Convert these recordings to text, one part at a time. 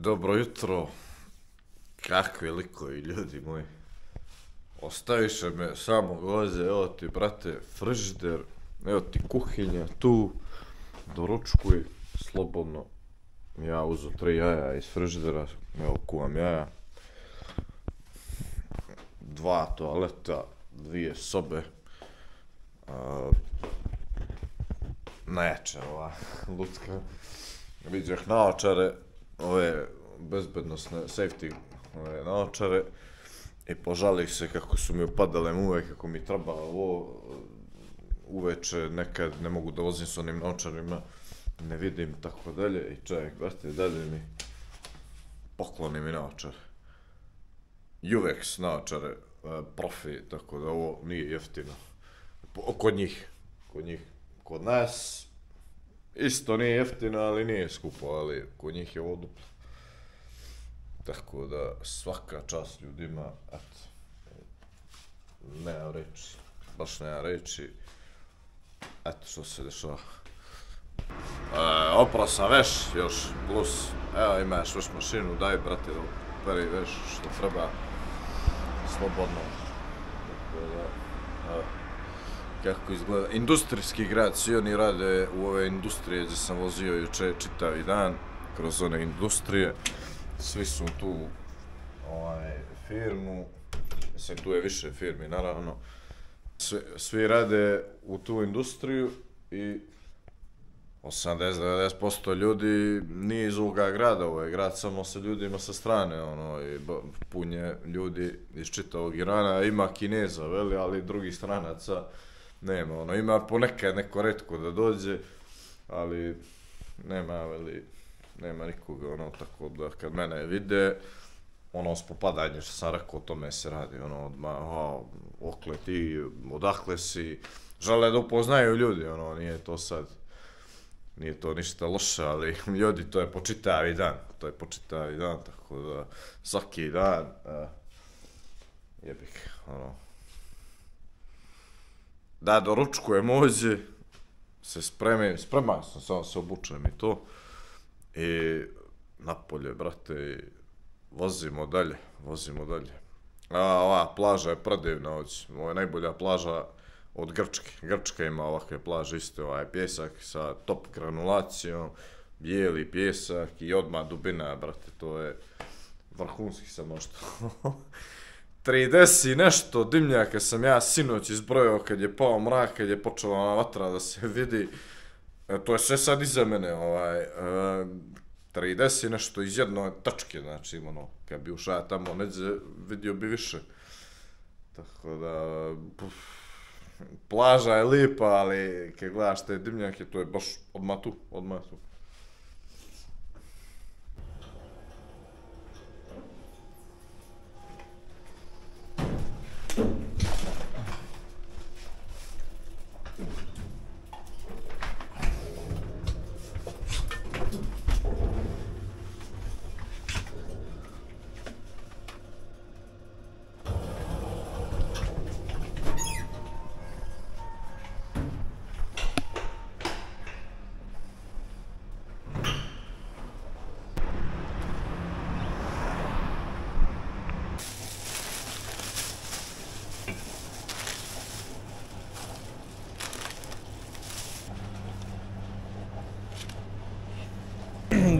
Dobro jutro. Kakvi likovi, ljudi moji. Ostaviše me samo goze, evo ti, brate, frižider, evo ti kuhinja tu, doručkuj, slobodno. Ja uzu tri jaja iz frižidera, evo kuvam jaja. Dva toaleta, dvije sobe. A, najjača ova lutka. Viđeh naočare, ove bezbednostne safety ove naočare i požalih se kako su mi upadale muve, kako mi treba ovo uveče nekad ne mogu da vozim s onim naočarima, ne vidim tako dalje i čovjek, brate, dalje mi pokloni mi naočare. Juvex naočare, e, profi, tako da ovo nije jeftino. Kod njih, kod njih, kod nas isto nije jeftino, ali nije skupo, ali kod njih je ovo duplo. Tako da svaka čast ljudima, eto, nema reči, baš nema reči, eto što se dešava. E, opra sam veš još, plus, evo imaš veš mašinu, daj brate peri veš što treba, slobodno. Tako da, evo, kako izgleda. Industrijski grad, svi oni rade u ove industrije gdje sam vozio juče čitavi dan, kroz one industrije. Svi su tu ovaj, firmu, mislim tu je više firmi naravno. Svi, svi rade u tu industriju i 80-90% ljudi nije iz ovoga grada, ovo je grad samo sa ljudima sa strane, ono, i ljudi iz čitavog Irana, ima Kineza, veli, ali drugih stranaca nema, ono, ima ponekad neko retko da dođe, ali nema, veli, nema nikoga, ono, tako da kad mene vide, ono, spopadanje što sam rekao, o tome se radi, ono, odmah, a, okle ti, odakle si, žele da upoznaju ljudi, ono, nije to sad, nije to ništa loše, ali ljudi, to je po čitavi dan, to je po čitavi dan, tako da svaki dan, a, jebik, ono, da doručkujem ovdje, se spremim, spremao sam, samo se obučem i to, i napolje, brate, vozimo dalje, vozimo dalje. A ova plaža je predivna ovdje, ovo je najbolja plaža od Grčke. Grčka ima ovakve plaže, isto ovaj pjesak sa top granulacijom, bijeli pjesak i odmah dubina, brate, to je vrhunski samo što. 30 i nešto dimnjaka sam ja sinoć izbrojao kad je pao mrak, kad je počela ona vatra da se vidi. E, to je sve sad iza mene, ovaj, e, 30 i nešto iz jedne tačke, znači, ono, kad bi ušao tamo neđe, vidio bi više. Tako da, puf, plaža je lipa, ali kad gledaš te dimnjake, to je baš odmah tu, odmah tu.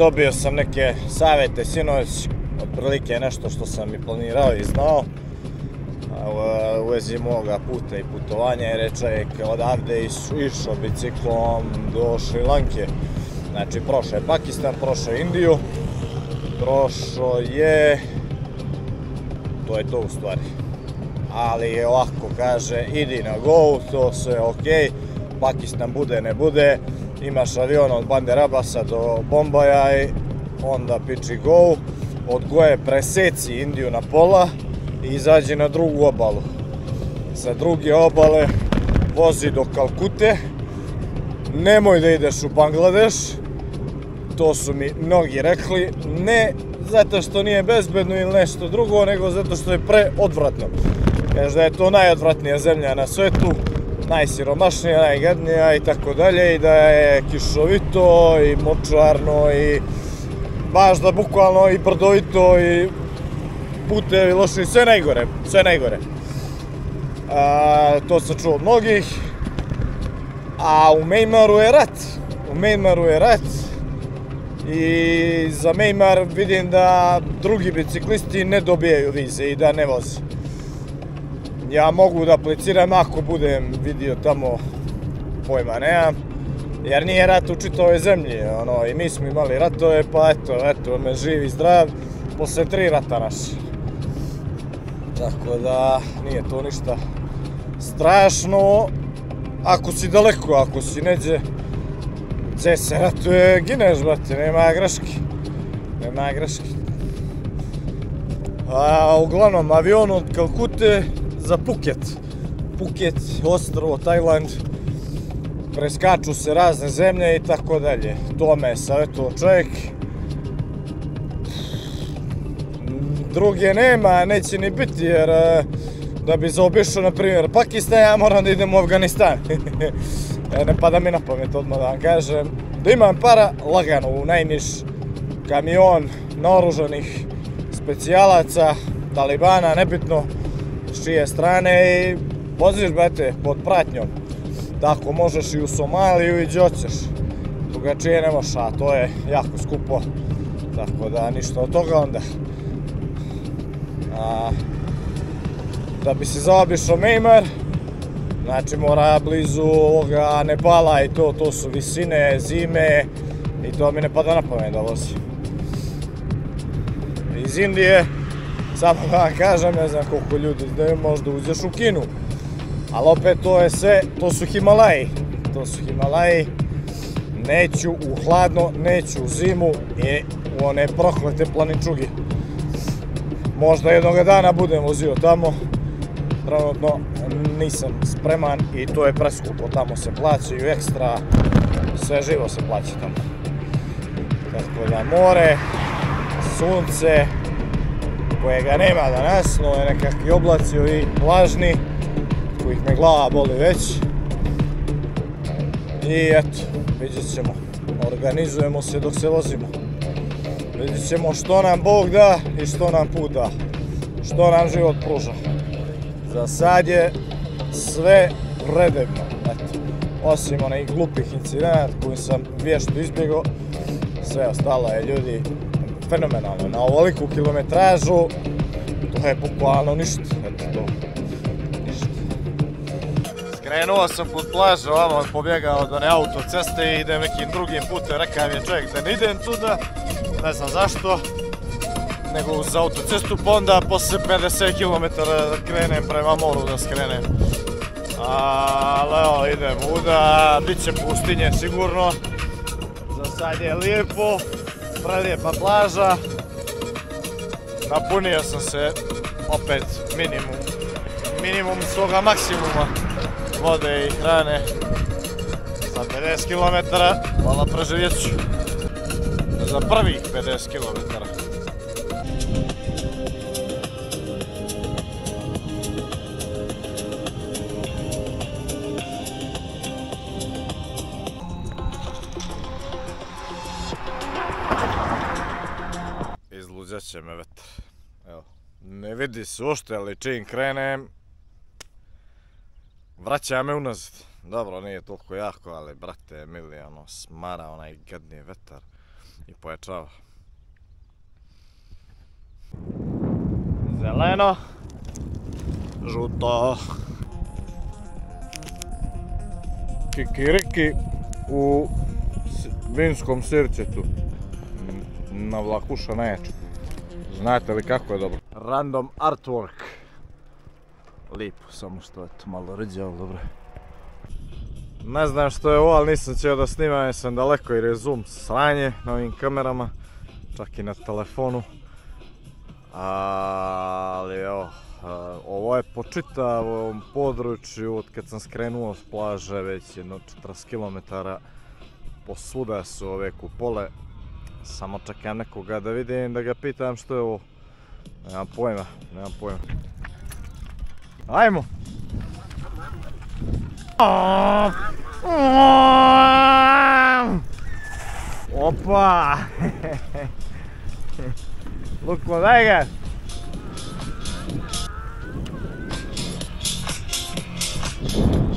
Dobio sam neke savjete sinoć, otprilike nešto što sam i planirao i znao u- vezi moga puta i putovanja jer je čovjek odavde išao biciklom do Šri Lanke. Znači prošao je Pakistan, prošao je Indiju, prošao je... To je to u stvari. Ali je ovako kaže, idi na go, to sve ok, Pakistan bude, ne bude, imaš avion od Bandar Abasa do Bombaja i onda piči go, od goje preseci Indiju na pola i izađi na drugu obalu. Sa druge obale vozi do Kalkute, nemoj da ideš u Bangladeš, to su mi mnogi rekli, ne zato što nije bezbedno ili nešto drugo, nego zato što je preodvratno. Kaže da je to najodvratnija zemlja na svetu, najsiromašnija, najgadnija i tako dalje i da je kišovito i močvarno i baš da bukvalno i brdovito i putevi loši, sve najgore, sve najgore. A, to sam čuo od mnogih. A u Mejmaru je rat. U Mejmaru je rat. I za Mejmar vidim da drugi biciklisti ne dobijaju vize i da ne voze. Ja mogu da apliciram ako budem vidio tamo pojma nemam. Jer nije rat u čitavoj zemlji, ono, i mi smo imali ratove, pa eto, eto, me živi zdrav, posle tri rata naši. Tako da, nije to ništa strašno, ako si daleko, ako si neđe, gdje se ratuje, gineš, brate, nema greške. Nema greške. A uglavnom, avion od Kalkute za Phuket. Phuket, ostrovo, Tajland, preskaču se razne zemlje i tako dalje. To me je savjetuo čovjek. Druge nema, neće ni biti jer e, da bi zaobišao, na primjer, Pakistan, ja moram da idem u Afganistan. E, ne pada mi na pamet odmah da vam kažem. Da imam para, lagano u najniš kamion naoružanih specijalaca, talibana, nebitno s čije strane i voziš, brate, pod pratnjom. Tako možeš i u Somaliju i gdje hoćeš. Drugačije ne možeš, a to je jako skupo. Tako da ništa od toga onda. A, da bi se zaobišao Mejmar, znači mora blizu ovoga Nepala i to, to su visine, zime i to mi ne pada na pamet da vozi. Iz Indije, samo da kažem, ne znam koliko ljudi znaju, možda uđeš u Kinu. Ali opet to je sve, to su Himalaji. To su Himalaji. Neću u hladno, neću u zimu i u one proklete planinčugi. Možda jednog dana budem vozio tamo. Trenutno nisam spreman i to je preskupo. Tamo se plaćaju ekstra, sve živo se plaća tamo. Tako da more, sunce, kojega nema danas, no je nekakvi oblaci ovi vlažni kojih me glava boli već. I eto, vidjet ćemo. Organizujemo se dok se vozimo. Vidjet ćemo što nam Bog da i što nam put da. Što nam život pruža. Za sad je sve redebno. Eto, osim onih glupih incidenata koji sam vješto izbjegao, sve ostalo je ljudi fenomenalno. Na ovoliku kilometražu to je bukvalno ništa. Eto to. Ništa. Skrenuo sam pod plažu, ovamo pobjegao do ne autoceste i idem nekim drugim putem. Rekao mi je čovjek da ne idem tuda, ne znam zašto. Nego uz autocestu, pa onda posle 50 km krenem prema moru da skrenem. Ali evo, idem uda, bit će pustinje sigurno. Za sad je lijepo, prelijepa plaža. Napunio sam se opet minimum, minimum svoga maksimuma vode i hrane. Za 50 km, hvala preživjet ću. Za prvih 50 km. Izluđat će me vetar. Evo, ne vidi se ušte, ali čim krenem, vraća me unazad. Dobro, nije toliko jako, ali brate, mili, ono, smara onaj gadni vetar i pojačava. Zeleno, žuto, kikiriki u vinskom sirćetu na vlakuša najjače. Znate li kako je dobro? Random artwork. Lipo, samo što je to malo rđe, ali dobro. Ne znam što je ovo, ali nisam htio da snimam jer sam daleko jer je zoom sranje na ovim kamerama. Čak i na telefonu. Ali evo, a, ovo je po čitavom području od kad sam skrenuo s plaže već jedno 40 km. Posvuda su ove kupole. Samo čekam nekoga da vidim da ga pitam što je ovo. Nemam pojma, nemam pojma. Ajmo! Opa! Lukman, daj ga! Ne,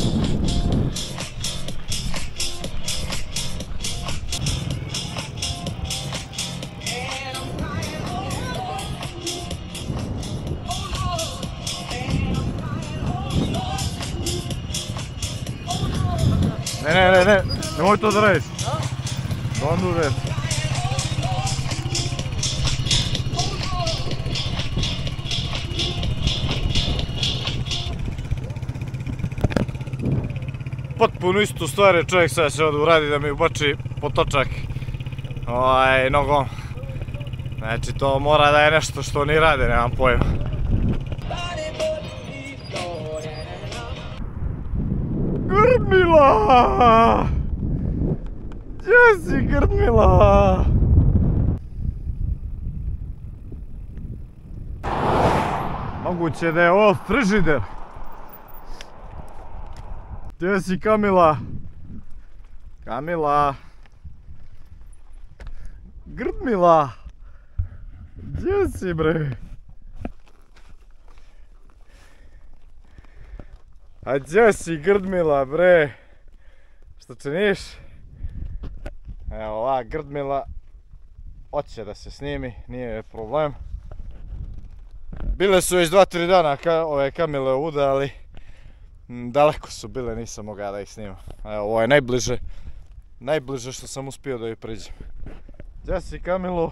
nemoj to da radiš. Don't do that. Potpuno istu stvar je čovjek sad će ovdje uradi da mi ubači potočak ovaj, nogom. Znači to mora da je nešto što ni rade, nemam pojma. Grmila! Si Grmila? Moguće da je ovo frižider. Gdje si Kamila? Kamila? Grdmila? Gdje si bre? A gdje si Grdmila bre? Što činiš? Evo ova Grdmila hoće da se snimi, nije problem. Bile su već dva, tri dana ka, ove kamile ovuda, ali daleko su bile, nisam mogao da ih snimam. Evo, ovo je najbliže, najbliže što sam uspio da joj priđem. Gdje si Kamilu?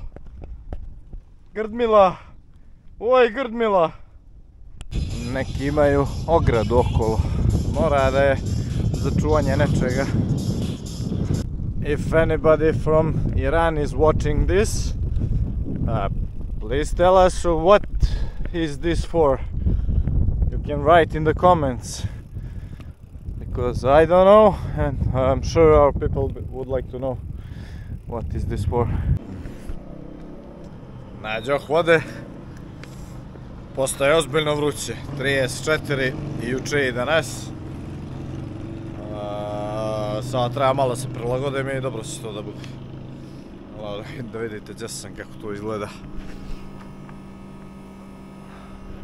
Grdmila! Oj, Grdmila! Neki imaju ogradu okolo. Mora da je za čuvanje nečega. If anybody from Iran is watching this, uh, please tell us what is this for? You can write in the comments because I don't know and I'm sure our people would like to know what is this for. Nađoh vode, postaje ozbiljno vruće, 34 i juče i danas. Sada treba malo se prilagodim i dobro će to da bude. Da vidite gdje sam kako to izgleda.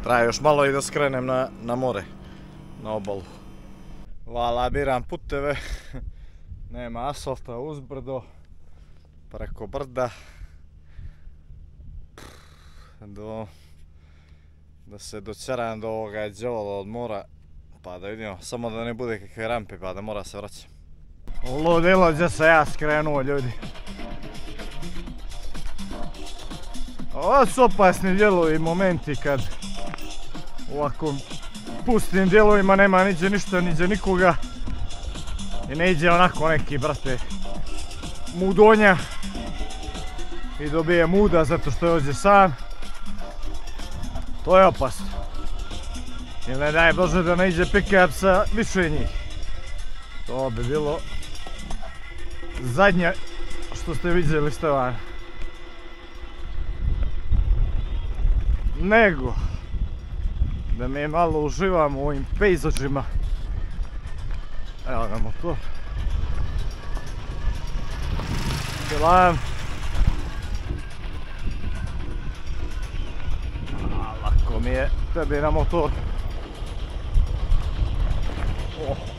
Traje još malo i da skrenem na, na more, na obalu. Vala, biram puteve, nema asfalta uzbrdo, preko brda. Do, da se doćeram do ovoga dževola od mora, pa da vidimo, samo da ne bude kakve rampe pa da mora se vraćam. Ludilo gdje sam ja skrenuo ljudi. Ovo su opasni dijelovi momenti kad u pustim dijelovima nema niđe ništa, niđe nikoga. I ne iđe onako neki, brate, mudonja. I dobije muda zato što je ovdje sam. To je opasno. Ili ne daj Bože da ne iđe pick-up sa više njih. To bi bilo zadnje što ste vidjeli ste Nego da mi malo uživam u ovim pejzažima. Evo ga motor. Pilam. Lako mi je tebi na motor. Oh.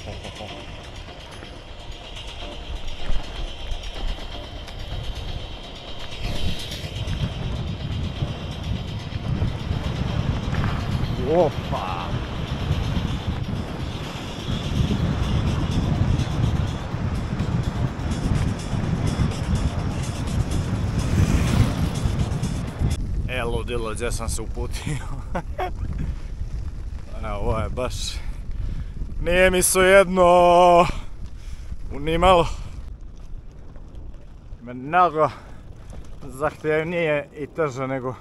Gdje sam se uputio. Evo, ovo je baš... Nije mi su jedno... Unimalo. Mnogo zahtjevnije i teže nego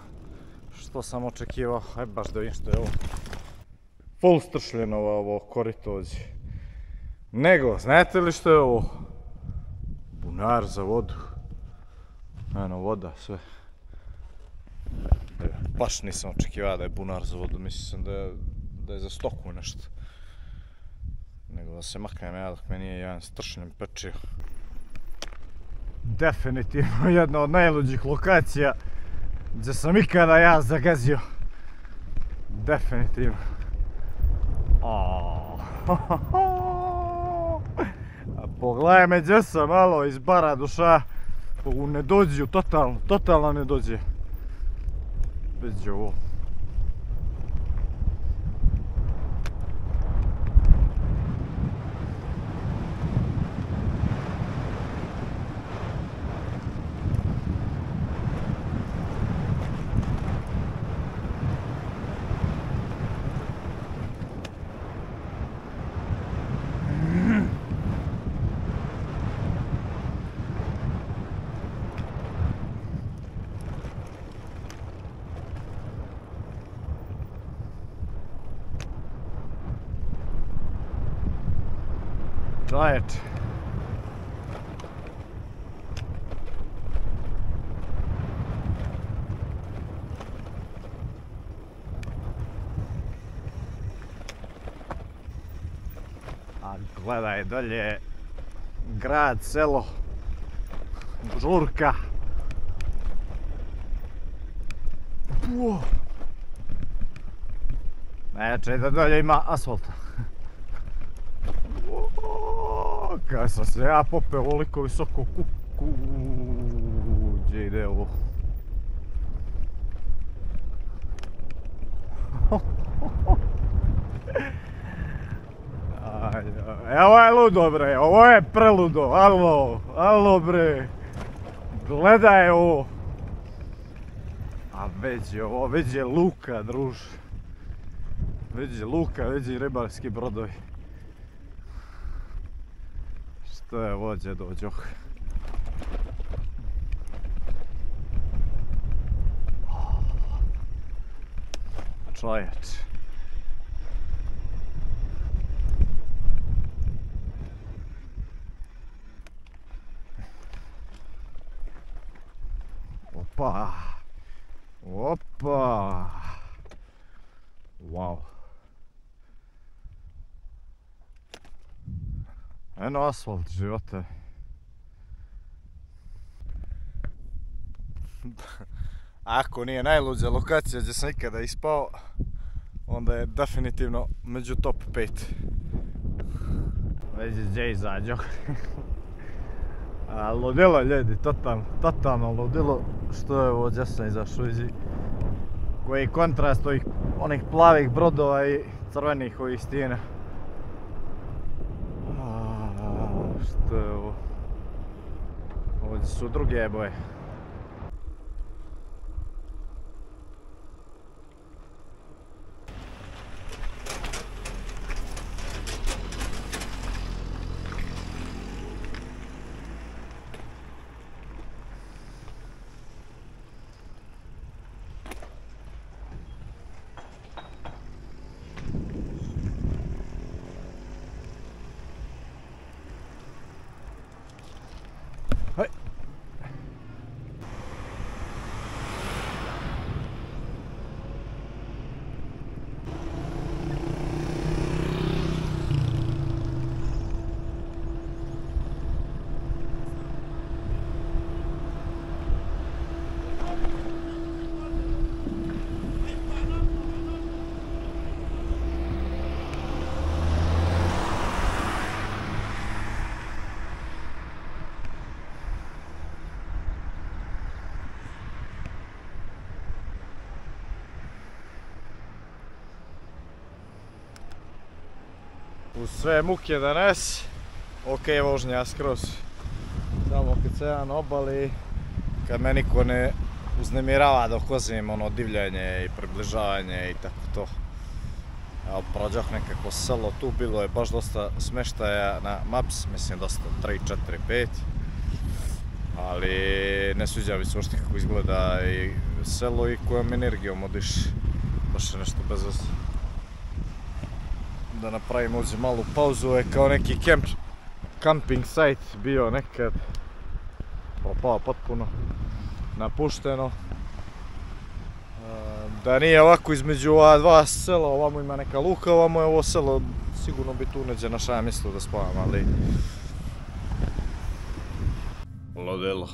što sam očekivao. Aj baš da vidim što je ovo. Full stršljeno ovo korito ovdje. Nego, znate li što je ovo? Bunar za vodu. Eno, voda, sve. Baš nisam očekivao da je bunar za vodu, mislim da je, da je za stoku nešto. Nego da se maknem ja dok me nije jedan stršnjem pečio. Definitivno jedna od najluđih lokacija gdje sam ikada ja zagazio. Definitivno. Oh. Pogledaj me gdje sam malo iz bara duša. U nedođiju, totalno, totalno ne dođe. Ovo. Čovječ. A gledaj dolje grad, selo, žurka. Uo. Najjače da dolje ima asfalta. O, Kad sam se ja popeo ovoliko visoko kuku, gdje ide ovo? Evo je ludo bre, ovo je preludo, alo, alo bre. Gledaj ovo. A već je ovo, već je luka druž. Već je luka, već je ribarski brodovi. Što je vođe dođoh. Čovječ. Opa. Opa. Wow. Eno asfalt živote. Ako nije najluđa lokacija gdje sam ikada ispao, onda je definitivno među top 5. Već je gdje izađo. Ludilo ljudi, totalno, totalno ludilo što je ovo gdje sam izašao iz koji kontrast ovih onih plavih brodova i crvenih ovih stijena. A, Što je ovo? Ovdje su druge boje. Uz sve muke danas, ok vožnja skroz. Samo kad se na obali, kad me niko ne uznemirava dok vozim ono divljanje i približavanje i tako to. Evo, prođoh nekako selo, tu bilo je baš dosta smeštaja na Maps, mislim dosta 3, 4, 5. Ali ne sviđa mi se kako izgleda i selo i kojom energijom odiš. Baš je nešto bez da napravimo ovdje malu pauzu, je kao neki kemp, camping site bio nekad, propao potpuno, napušteno. E, Da nije ovako između ova dva sela, ovamo ima neka luka, ovamo je ovo selo, sigurno bi tu neđe na šaja mjesto da spavam, ali... Lodelo.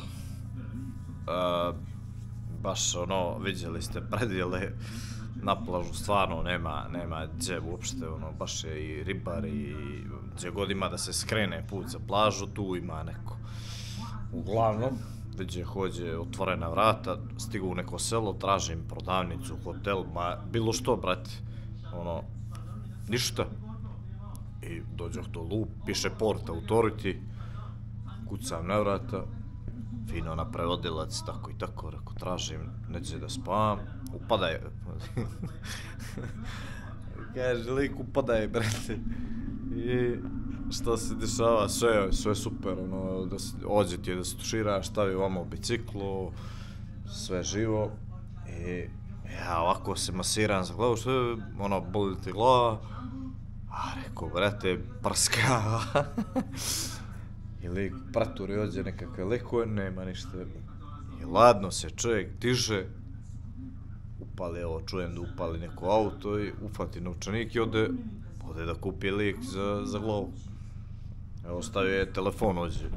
baš ono, vidjeli ste predjele na plažu, stvarno nema, nema gdje uopšte, ono, baš je i ribar i gdje god ima da se skrene put za plažu, tu ima neko. Uglavnom, viđe hođe otvorena vrata, stigu u neko selo, tražim prodavnicu, hotel, ma bilo što, brate, ono, ništa. I dođoh do lup, piše port authority, kucam na vrata, fino na prevodilac, tako i tako, reko, tražim, neđe da spavam, upadaj, kaže, lik upadaj, brate, i šta se dešava, sve, sve super, ono, da se, ođe ti je da se tuširaš, stavi vamo u biciklu, sve živo, i ja ovako se masiram za glavu, što je, ono, boli ti glava, a rekao, brate, prska, ili praturi ođe nekakve lekove, nema ništa. I ladno se čovjek diže, upali, evo čujem da upali neko auto i ufati novčanik i ode, ode da kupi lik za, za glavu. Evo stavio je telefon ođe.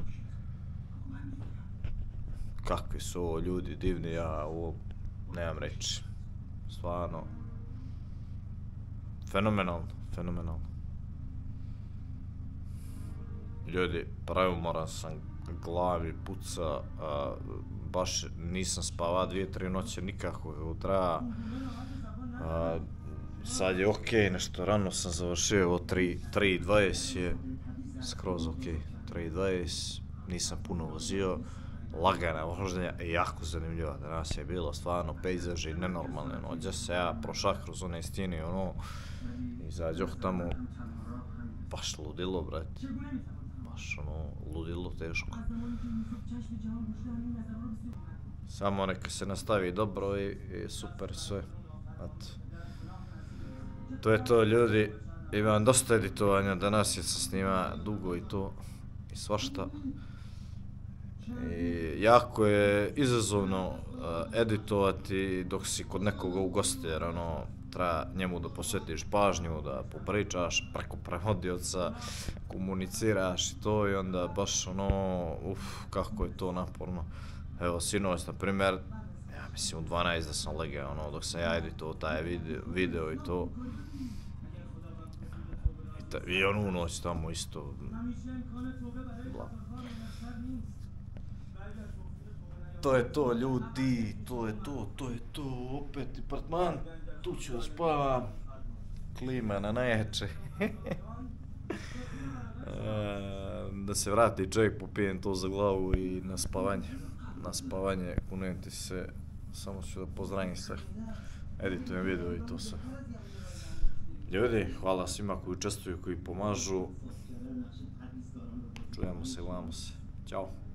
Kakvi su ovo ljudi divni, ja ovo nemam reći. Stvarno. Fenomenalno, fenomenalno. Ljudi, preumoran sam, glavi puca, a, baš nisam spava dvije, tri noće nikako utra. A, sad je okej, okay, nešto rano sam završio, evo 3.20 je skroz okej, okay. 3.20, nisam puno vozio, lagana vožnja i jako zanimljiva, danas je bilo stvarno pejzaži nenormalne, nođe se ja prošah kroz one stijene, ono, izađoh tamo, baš ludilo, brate baš ono, ludilo teško. Samo neka se nastavi dobro i, i super sve. Eto. To je to ljudi, imam dosta editovanja, danas je se snima dugo i to i svašta. I jako je izazovno uh, editovati dok si kod nekoga u goste, jer ono, treba njemu da posvetiš pažnju, da popričaš preko prevodioca, komuniciraš i to i onda baš ono, uf, kako je to naporno. Evo, sinoć, na primjer, ja mislim u 12 da sam lege, ono, dok sam ja editovao taj video, video i to. I, ta, i on u noć tamo isto. Bla. To je to, ljudi, to je to, to je to, opet tu ću da spavam, klima na najjače. da se vrati čovjek, popijem to za glavu i na spavanje. Na spavanje, kunujem ti se, samo ću da pozdravim sve. Editujem video i to sve. Ljudi, hvala svima koji učestvuju, koji pomažu. Čujemo se, gledamo se. Ćao.